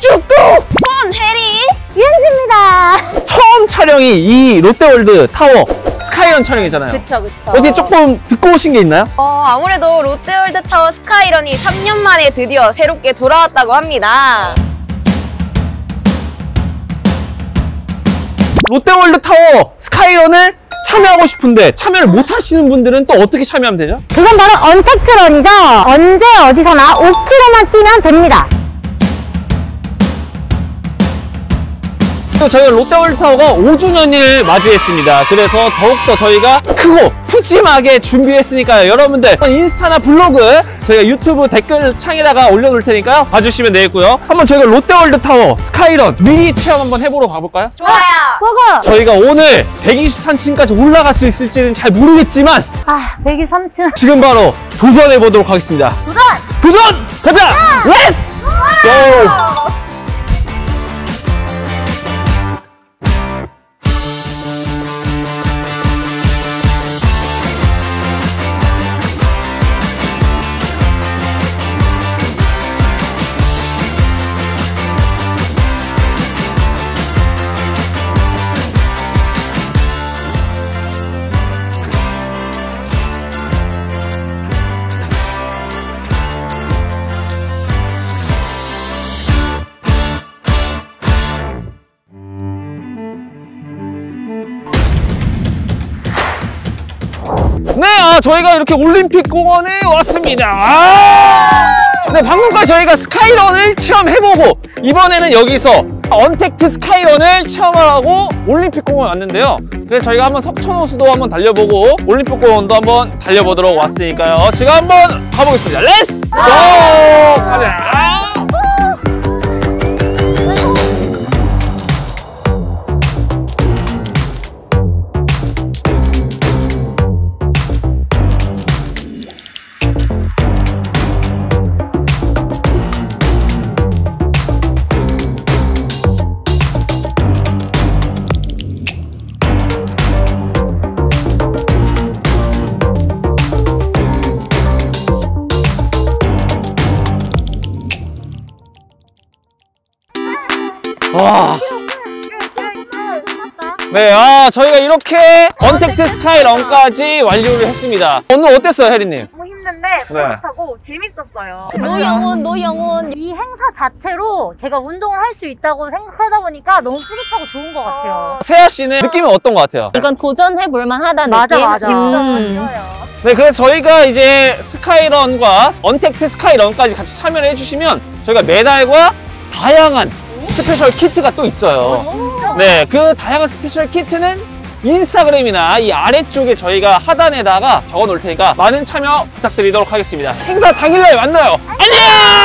축구! 손혜리! 유현지입니다! 처음 촬영이 이 롯데월드 타워 스카이런 촬영이잖아요. 그쵸, 그쵸. 어디 조금 듣고 오신 게 있나요? 어, 아무래도 롯데월드 타워 스카이런이 3년 만에 드디어 새롭게 돌아왔다고 합니다. 롯데월드 타워 스카이런을 참여하고 싶은데 참여를 못 하시는 분들은 또 어떻게 참여하면 되죠? 그건 바로 untact run이죠. 언제 어디서나 5km만 뛰면 됩니다. 또 저희가 롯데월드 타워가 5주년을 맞이했습니다. 그래서 더욱더 저희가 크고 푸짐하게 준비했으니까요. 여러분들 인스타나 블로그 저희가 유튜브 댓글 창에다가 올려놓을 테니까요. 봐주시면 되겠고요. 한번 저희가 롯데월드 타워 스카이런 미리 체험 한번 해보러 가볼까요? 좋아요. Go go! 저희가 오늘 123층까지 올라갈 수 있을지는 잘 모르겠지만 아, 123층. 지금 바로 도전해 보도록 하겠습니다. 도전! 도전! 가자! 렛츠! 고! 저희가 이렇게 올림픽 공원에 왔습니다. 아! 네, 방금까지 저희가 스카이런을 체험해보고 이번에는 여기서 언택트 스카이런을 체험하고 올림픽 공원 왔는데요. 그래서 저희가 한번 석촌호수도 한번 달려보고 올림픽 공원도 한번 달려보도록 왔으니까요. 지금 한번 가보겠습니다. Let's go! 와. 네, 아, 저희가 이렇게 언택트 스카이 런까지 완료를 했습니다. 오늘 어땠어요, 혜리님? 너무 힘든데 네. 뿌듯하고 재밌었어요. No 영혼, no 영혼. 이 행사 자체로 제가 운동을 할 수 있다고 생각하다 보니까 너무 뿌듯하고 좋은 것 같아요. 세아 씨는 느낌이 어떤 것 같아요? 이건 도전해 볼 만하다는 맞아, 느낌? 맞아. 음. 네, 그래서 저희가 이제 스카이런과 언택트 스카이런까지 같이 참여를 해주시면 저희가 메달과 다양한 special 키트가 또 있어요. 네, 그 다양한 special 키트는 인스타그램이나 이 아래쪽에 저희가 하단에다가 적어 놓을 테니까 많은 참여 부탁드리도록 하겠습니다. 행사 당일날 만나요. 안녕!